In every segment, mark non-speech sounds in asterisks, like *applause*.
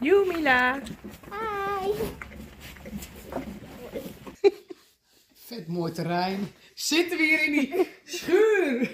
Joe Mila. Hi. Vet mooi terrein. Zitten we hier in die schuur?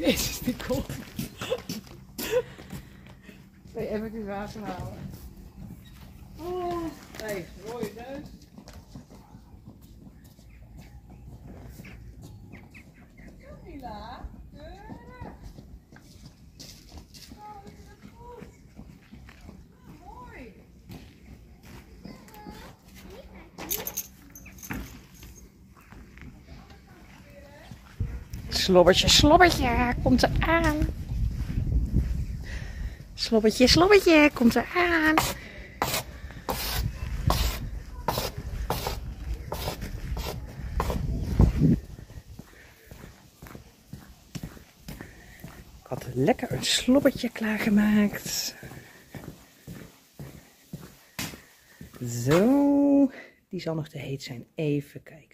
Jezus, die kom. Nee, even die water halen. Oh, hey, rode neus. Slobbertje, slobbertje, komt er aan. Slobbertje, slobbertje, komt er aan. Ik had lekker een slobbertje klaargemaakt. Zo, die zal nog te heet zijn. Even kijken.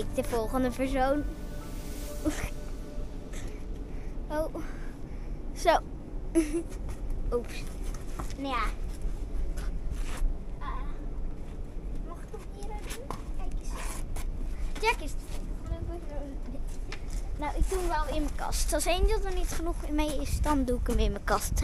ik de volgende persoon. Oh. Zo. Oeps. Nou ja. Eh, mag ik hem hier eh, doen? Kijk eens. Jack is Nou, ik doe hem wel in mijn kast. Als Angel er niet genoeg mee is, dan doe ik hem in mijn kast.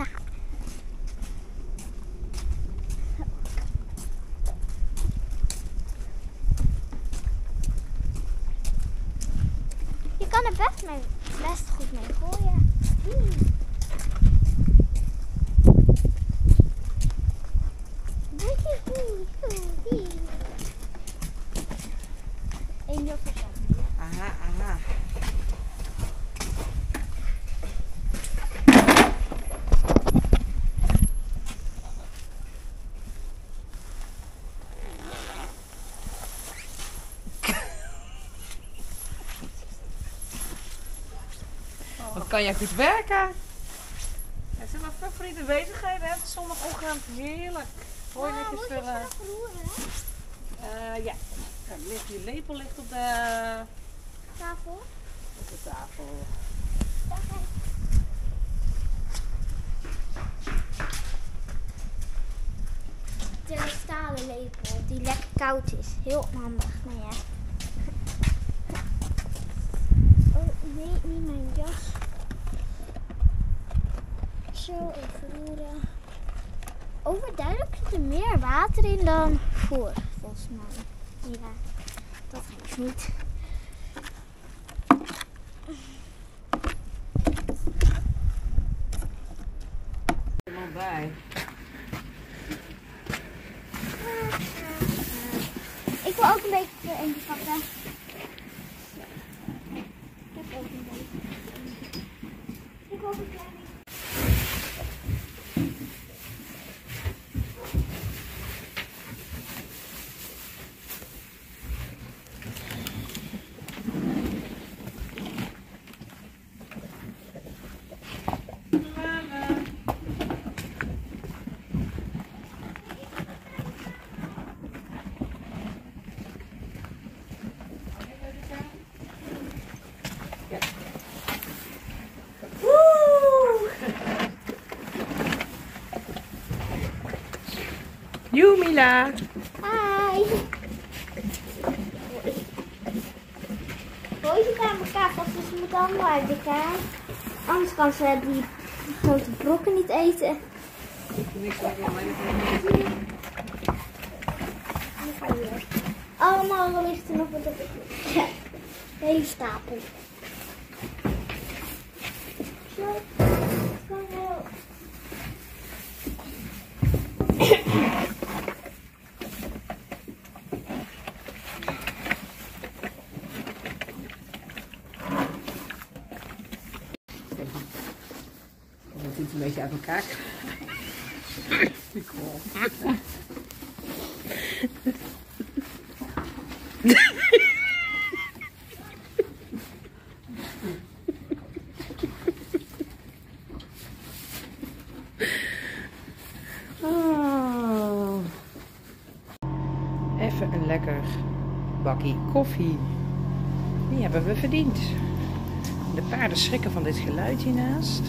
Kan jij goed werken? Er zijn mijn favoriete bezigheden, hè? Zondagochtend, heerlijk. Hooi Ah, netjes vullen. Eh, ja. Kijk, ligt, je lepel ligt op de, Tafel. op de tafel. De stalen lepel die lekker koud is. Heel handig. Nou *laughs* ja. Oh nee, niet mijn jas. Zo, even roeren. Overduidelijk zit er meer water in dan voor, volgens mij. Ja, dat geeft niet. Bij. Ik wil ook een beetje eentje pakken. Ik heb ook een beetje. Ik wil ook een klein beetje. Joe, Mila. Hi. Gooi ze aan elkaar dus ze moeten allemaal uit elkaar. Anders kan ze die grote brokken niet eten. Allemaal wat op. Ja, de hele stapel. Zo. Kan wel. Dat het een beetje uit elkaar. Oh. Even een lekker bakkie koffie. Die hebben we verdiend. De paarden schrikken van dit geluid hiernaast.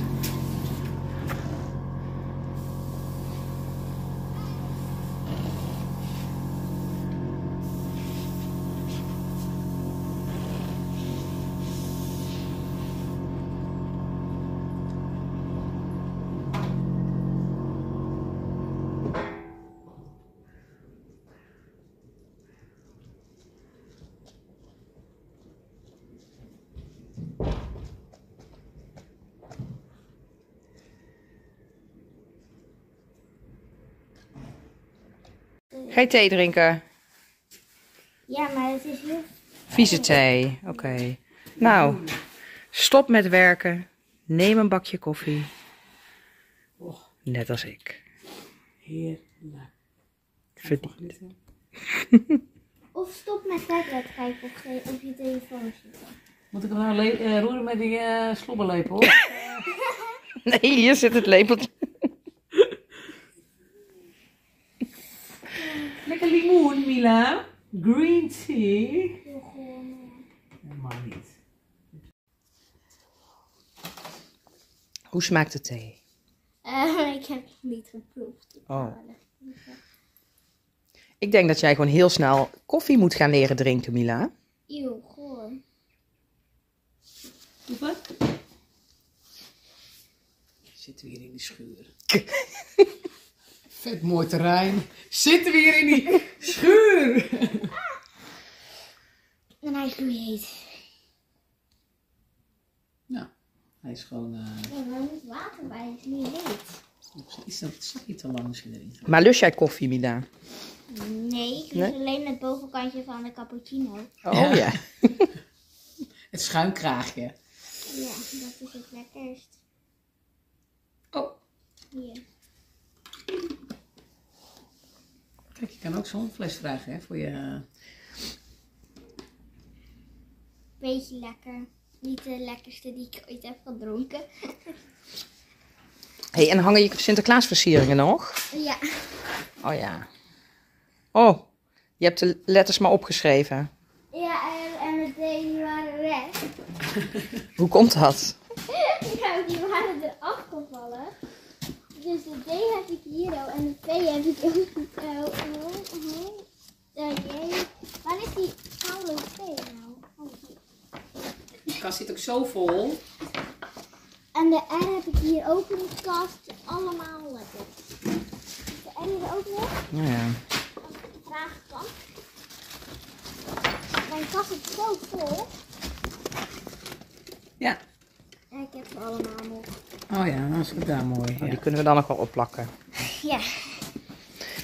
Ga je thee drinken? Ja, maar het is heel. Vieze thee, oké. Nou, stop met werken. Neem een bakje koffie. Net als ik. Heerlijk. Verdiend. *laughs* Of stop met tablet kijken op, ge- op je telefoon zitten. Moet ik hem nou eh, roeren met die eh slobberlepel? *laughs* Nee, hier zit het lepeltje. Lekker limoen, Mila. Green tea. Helemaal niet. Hoe smaakt de thee? eh, ik heb het niet geproefd. Oh. Ik denk dat jij gewoon heel snel koffie moet gaan leren drinken, Mila. Eeuw, gewoon. Hoeveel? Zitten we hier in die schuur. *laughs* Vet mooi terrein. Zitten we hier in die schuur. En hij is heet. Nou, hij is gewoon... eh Ja, maar er moet water bij, het is niet heet. is dat zakje te lang misschien erin. Maar lust jij koffie, Mila? Nee, ik Nee? lust alleen het bovenkantje van de cappuccino. Oh Ja. ja. *laughs* Het schuimkraagje. Ja, dat is het lekkerst. Oh, Hier. kijk, je kan ook zo'n fles vragen hè, voor je... Beetje lekker. Niet de lekkerste die ik ooit heb gedronken. hey, en hangen je Sinterklaasversieringen nog? Ja. Oh ja. Oh, je hebt de letters maar opgeschreven. Ja, en, en de D die waren weg. *laughs* Hoe komt dat? *laughs* Ja, die waren er afgevallen. Dus de D heb ik hier al en de P heb ik ook. Oh, oh, oh. Uh, J. Waar is die oude P nou? Oh, hier. De kast zit ook zo vol. En de R heb ik hier ook in de kast. Allemaal letters. Is de R hier ook nog? Nou ja. Als ik het vragen kan. Mijn kast is zo vol. Ja. En ik heb ze allemaal nog. Oh ja, dan is het daar mooi. Oh, Ja. die kunnen we dan nog wel opplakken. Ja.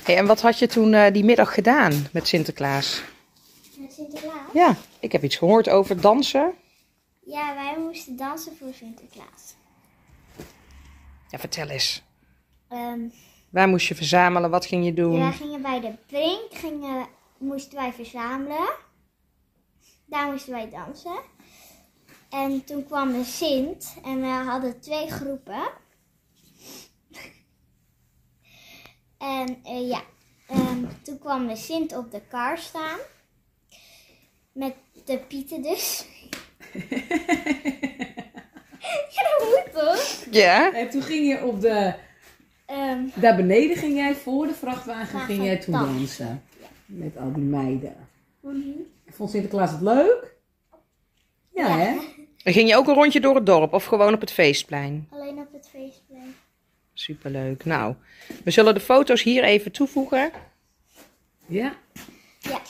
Hey, en wat had je toen eh, die middag gedaan met Sinterklaas? Met Sinterklaas. Ja, ik heb iets gehoord over dansen. Ja, wij moesten dansen voor Sinterklaas. Ja, vertel eens. Ehm, Waar moest je verzamelen? Wat ging je doen? wij gingen bij de Brink, gingen, moesten wij verzamelen. Daar moesten wij dansen. En toen kwam de Sint en we hadden twee groepen. En eh, ja, ehm, toen kwam de Sint op de kar staan. Met de pieten dus. *laughs* ja, dat moet toch? Ja? En toen ging je op de... Ehm, Daar beneden ging jij voor de vrachtwagen ging jij toen dansen. dansen. Met al die meiden. Vond Sinterklaas het leuk? Ja, Ja. hè? En ging je ook een rondje door het dorp of gewoon op het feestplein? alleen op het feestplein. Superleuk. Nou, we zullen de foto's hier even toevoegen. Ja. Ja.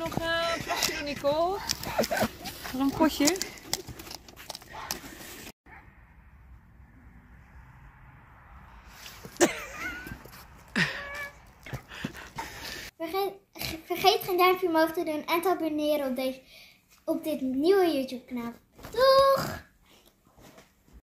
Nog eh, een plasje doen, Nicole? Nog een potje? Vergeet, vergeet geen duimpje omhoog te doen en te abonneren op, deze, op dit nieuwe YouTube kanaal.